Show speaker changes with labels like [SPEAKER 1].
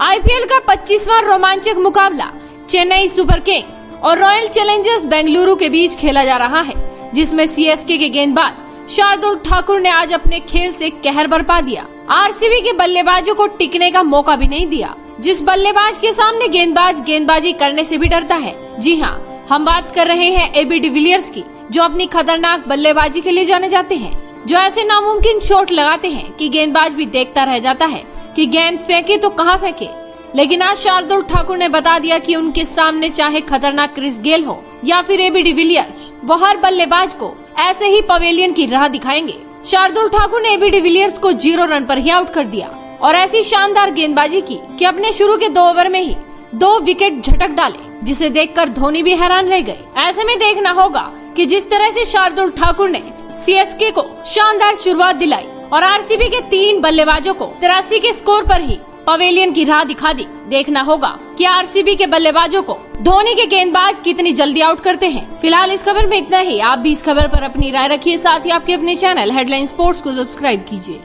[SPEAKER 1] IPL का 25वां रोमांचक मुकाबला, चेन्नई सुपर किंग्स और रॉयल चैलेंजर्स बेंगलुरु के बीच खेला जा रहा है, जिसमें सीएसके के गेंदबाज शार्दुल ठाकुर ने आज अपने खेल से कहर बरपा दिया। आरसीबी के बल्लेबाजों को टिकने का मौका भी नहीं दिया, जिस बल्लेबाज के सामने गेंदबाज गेंदबाजी करने से भी डरता है। जी हाँ हम बात कर रहे हैं एबी डिविलियर्स की, जो अपनी खतरनाक बल्लेबाजी के लिए जाने जाते हैं, जो ऐसे नामुमकिन शॉट लगाते हैं कि गेंदबाज भी देखता रह जाता है। कि गेंद फेंके तो कहाँ फेंके? लेकिन आज शार्दुल ठाकुर ने बता दिया कि उनके सामने चाहे खतरनाक क्रिस गेल हो या फिर एबी डिविलियर्स, वो हर बल्लेबाज को ऐसे ही पवेलियन की राह दिखाएँगे। शार्दुल ठाकुर ने एबी डिविलियर्स को ज़ीरो रन पर ही आउट कर दिया और ऐसी शानदार गेंदबाजी की कि अपने शुरू के दो ओवर में ही दो विकेट झटक डाले, जिसे देखकर धोनी भी हैरान रह गए। ऐसे में देखना होगा कि जिस तरह से शार्दुल ठाकुर ने सीएसके को शानदार शुरुआत दिलाई और आरसीबी के तीन बल्लेबाजों को तिरासी के स्कोर पर ही पवेलियन की राह दिखा दी। देखना होगा कि आरसीबी के बल्लेबाजों को धोनी के गेंदबाज कितनी जल्दी आउट करते हैं। फ़िलहाल इस खबर में इतना ही। आप भी इस खबर पर अपनी राय रखिए। साथ ही आपके अपने चैनल हेडलाइन स्पोर्ट्स को सब्सक्राइब कीजिए।